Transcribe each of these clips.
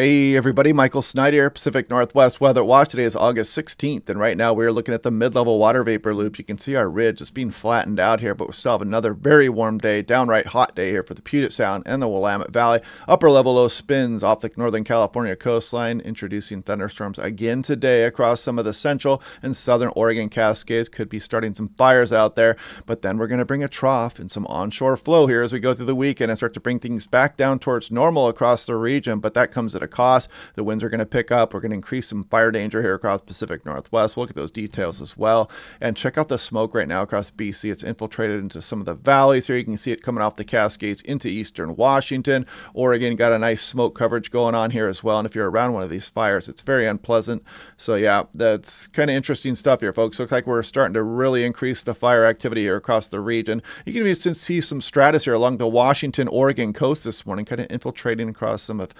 Hey everybody, Michael Snyder, Pacific Northwest Weather Watch. Today is August 16th, and right now we're looking at the mid-level water vapor loop. You can see our ridge just being flattened out here, but we still have another very warm day, downright hot day here for the Puget Sound and the Willamette Valley. Upper level low spins off the Northern California coastline, introducing thunderstorms again today across some of the central and southern Oregon Cascades. Could be starting some fires out there, but then we're going to bring a trough and some onshore flow here as we go through the weekend and start to bring things back down towards normal across the region, but that comes at a cost. The winds are going to pick up. We're going to increase some fire danger here across Pacific Northwest. We'll look at those details as well. And check out the smoke right now across BC. It's infiltrated into some of the valleys here. You can see it coming off the Cascades into eastern Washington. Oregon got a nice smoke coverage going on here as well. And if you're around one of these fires, it's very unpleasant. So yeah, that's kind of interesting stuff here, folks. Looks like we're starting to really increase the fire activity here across the region. You can even see some stratus here along the Washington, Oregon coast this morning, kind of infiltrating across some of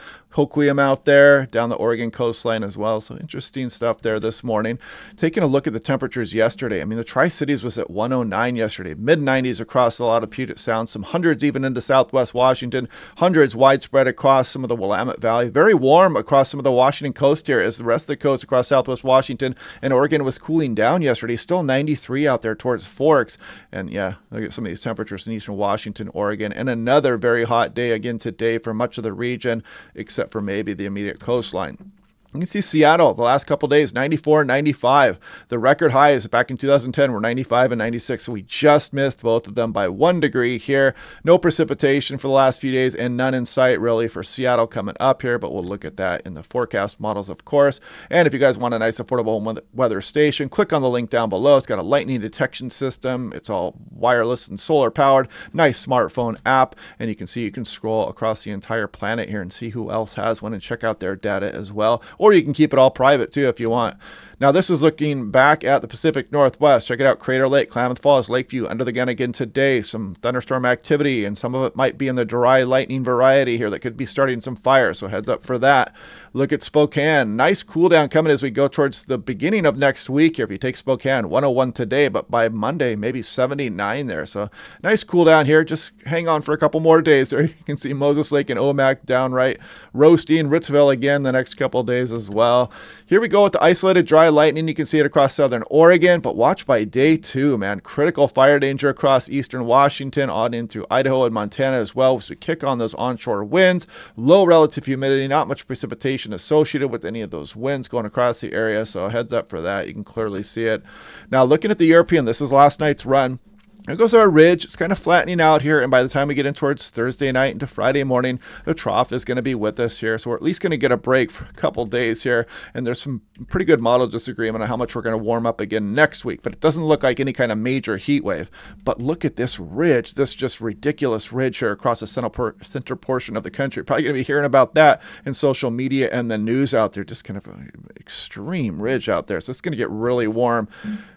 Hoquiam out there, down the Oregon coastline as well. So interesting stuff there this morning. Taking a look at the temperatures yesterday. I mean, the Tri Cities was at 109 yesterday, mid 90s across a lot of Puget Sound, some hundreds even into southwest Washington, hundreds widespread across some of the Willamette Valley. Very warm across some of the Washington coast here as the rest of the coast across southwest Washington and Oregon was cooling down yesterday. Still 93 out there towards Forks. And yeah, look at some of these temperatures in eastern Washington, Oregon. And another very hot day again today for much of the region, except for maybe the immediate coastline. You can see Seattle the last couple days 94 95. The record highs back in 2010 were 95 and 96. So we just missed both of them by one degree here. No precipitation for the last few days and none in sight really for Seattle coming up here, but we'll look at that in the forecast models, of course. And if you guys want a nice, affordable weather station, click on the link down below. It's got a lightning detection system, it's all wireless and solar powered. Nice smartphone app. And you can see you can scroll across the entire planet here and see who else has one and check out their data as well or you can keep it all private too if you want. Now, this is looking back at the Pacific Northwest. Check it out Crater Lake, Klamath Falls, Lakeview, under the gun again today. Some thunderstorm activity, and some of it might be in the dry lightning variety here that could be starting some fire. So, heads up for that. Look at Spokane. Nice cool down coming as we go towards the beginning of next week here. If you take Spokane, 101 today, but by Monday, maybe 79 there. So, nice cool down here. Just hang on for a couple more days there. You can see Moses Lake and Omak downright roasting. Ritzville again the next couple days as well. Here we go with the isolated dry lightning. You can see it across southern Oregon, but watch by day two, man. Critical fire danger across eastern Washington, on into Idaho and Montana as well. As we kick on those onshore winds, low relative humidity, not much precipitation associated with any of those winds going across the area. So heads up for that. You can clearly see it. Now, looking at the European, this is last night's run. There goes our ridge. It's kind of flattening out here. And by the time we get in towards Thursday night into Friday morning, the trough is going to be with us here. So we're at least going to get a break for a couple days here. And there's some pretty good model disagreement on how much we're going to warm up again next week. But it doesn't look like any kind of major heat wave. But look at this ridge, this just ridiculous ridge here across the center, center portion of the country. Probably going to be hearing about that in social media and the news out there. Just kind of an extreme ridge out there. So it's going to get really warm.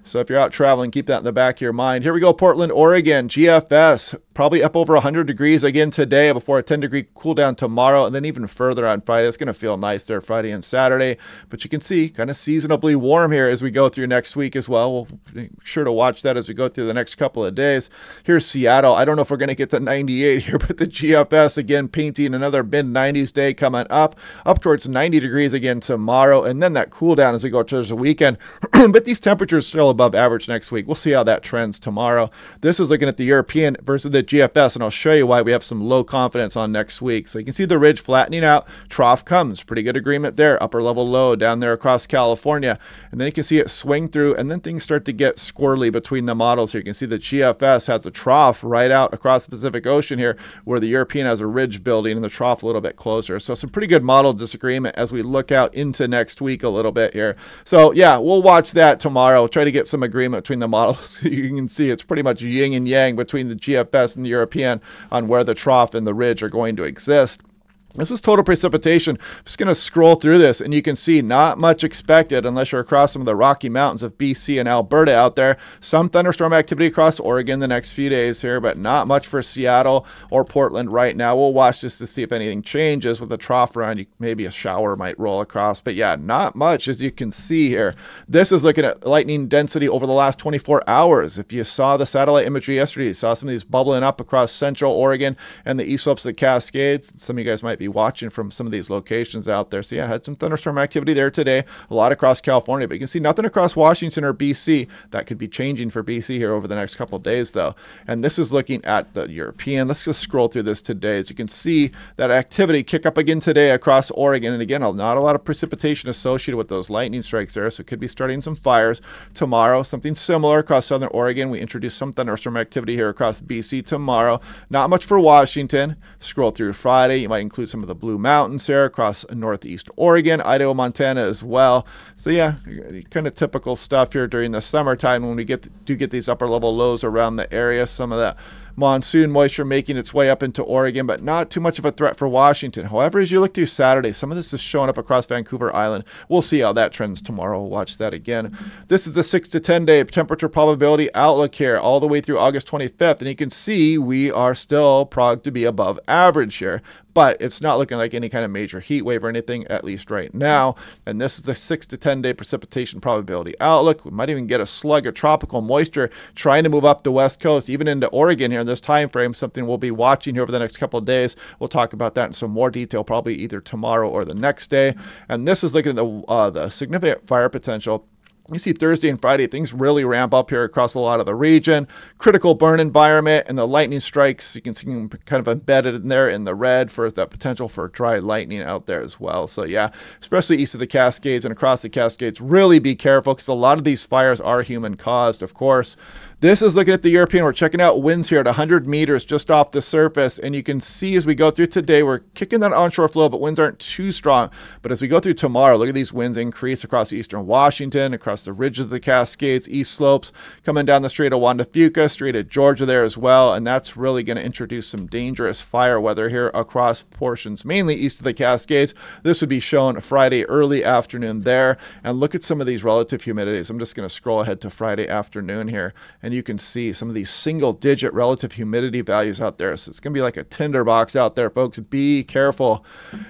So if you're out traveling, keep that in the back of your mind. Here we go, Portland, Oregon, GFS, probably up over 100 degrees again today before a 10 degree cool down tomorrow, and then even further on Friday. It's going to feel nice there Friday and Saturday. But you can see kind of seasonably warm here as we go through next week as well. We'll be sure to watch that as we go through the next couple of days. Here's Seattle. I don't know if we're going to get the 98 here, but the GFS again painting another mid 90s day coming up, up towards 90 degrees again tomorrow, and then that cool down as we go towards the weekend. but these temperatures still above average next week. We'll see how that trends tomorrow. This is looking at the European versus the GFS, and I'll show you why we have some low confidence on next week. So you can see the ridge flattening out. Trough comes. Pretty good agreement there. Upper level low down there across California. And then you can see it swing through, and then things start to get squirrely between the models here. You can see the GFS has a trough right out across the Pacific Ocean here, where the European has a ridge building and the trough a little bit closer. So some pretty good model disagreement as we look out into next week a little bit here. So yeah, we'll watch that tomorrow. Try to get some agreement between the models. you can see it's pretty much yin and yang between the GFS and the European on where the trough and the ridge are going to exist. This is total precipitation. I'm just going to scroll through this, and you can see not much expected unless you're across some of the Rocky Mountains of BC and Alberta out there. Some thunderstorm activity across Oregon the next few days here, but not much for Seattle or Portland right now. We'll watch this to see if anything changes with the trough around. Maybe a shower might roll across, but yeah, not much as you can see here. This is looking at lightning density over the last 24 hours. If you saw the satellite imagery yesterday, you saw some of these bubbling up across central Oregon and the east slopes of the Cascades. Some of you guys might be be watching from some of these locations out there. So yeah, had some thunderstorm activity there today. A lot across California, but you can see nothing across Washington or BC. That could be changing for BC here over the next couple days, though. And this is looking at the European. Let's just scroll through this today. As you can see, that activity kick up again today across Oregon. And again, not a lot of precipitation associated with those lightning strikes there, so it could be starting some fires tomorrow. Something similar across southern Oregon. We introduced some thunderstorm activity here across BC tomorrow. Not much for Washington. Scroll through Friday. You might include some of the Blue Mountains here across northeast Oregon, Idaho, Montana as well. So yeah, kind of typical stuff here during the summertime when we get do get these upper level lows around the area. Some of that monsoon moisture making its way up into Oregon, but not too much of a threat for Washington. However, as you look through Saturday, some of this is showing up across Vancouver Island. We'll see how that trends tomorrow. We'll watch that again. This is the 6 to 10 day temperature probability outlook here, all the way through August 25th. And you can see we are still prog to be above average here but it's not looking like any kind of major heat wave or anything, at least right now. And this is the 6 to 10 day precipitation probability outlook. We might even get a slug of tropical moisture trying to move up the west coast, even into Oregon here in this time frame, something we'll be watching here over the next couple of days. We'll talk about that in some more detail, probably either tomorrow or the next day. And this is looking at the, uh, the significant fire potential you see Thursday and Friday, things really ramp up here across a lot of the region. Critical burn environment and the lightning strikes, you can see them kind of embedded in there in the red for the potential for dry lightning out there as well. So, yeah, especially east of the Cascades and across the Cascades, really be careful because a lot of these fires are human caused, of course. This is looking at the European. We're checking out winds here at 100 meters just off the surface. And you can see as we go through today, we're kicking that onshore flow, but winds aren't too strong. But as we go through tomorrow, look at these winds increase across eastern Washington, across the ridges of the Cascades, east slopes, coming down the Strait of Juan de Fuca, Strait of Georgia there as well. And that's really going to introduce some dangerous fire weather here across portions, mainly east of the Cascades. This would be shown Friday early afternoon there. And look at some of these relative humidities. I'm just going to scroll ahead to Friday afternoon here. And and you can see some of these single digit relative humidity values out there. So it's going to be like a tinderbox out there, folks. Be careful.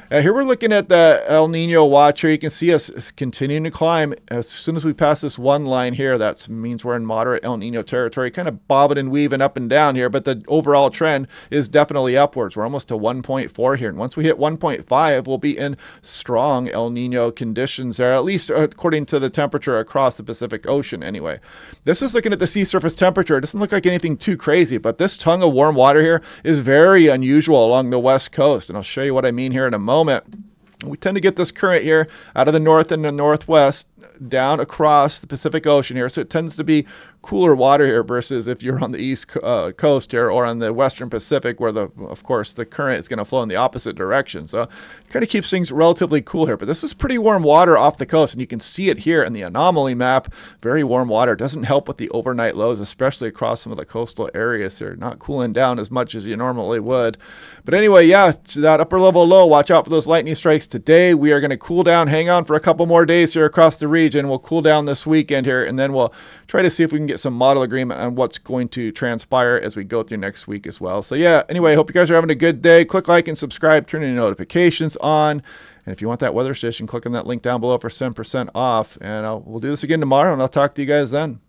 Uh, here we're looking at the El Nino watch here. You can see us continuing to climb. As soon as we pass this one line here, that means we're in moderate El Nino territory, kind of bobbing and weaving up and down here. But the overall trend is definitely upwards. We're almost to 1.4 here. And once we hit 1.5, we'll be in strong El Nino conditions there, at least according to the temperature across the Pacific Ocean anyway. This is looking at the sea surface temperature. It doesn't look like anything too crazy, but this tongue of warm water here is very unusual along the west coast. And I'll show you what I mean here in a moment. We tend to get this current here out of the north and the northwest down across the Pacific Ocean here. So it tends to be cooler water here versus if you're on the east uh, coast here or on the western Pacific, where the of course the current is going to flow in the opposite direction. So it kind of keeps things relatively cool here. But this is pretty warm water off the coast, and you can see it here in the anomaly map. Very warm water doesn't help with the overnight lows, especially across some of the coastal areas here. Not cooling down as much as you normally would. But anyway, yeah, that upper level low. Watch out for those lightning strikes today. We are going to cool down. Hang on for a couple more days here across the region. We'll cool down this weekend here, and then we'll try to see if we can get some model agreement on what's going to transpire as we go through next week as well. So yeah, anyway, hope you guys are having a good day. Click like and subscribe, turn your notifications on. And if you want that weather station, click on that link down below for 7% off. And I'll, we'll do this again tomorrow, and I'll talk to you guys then.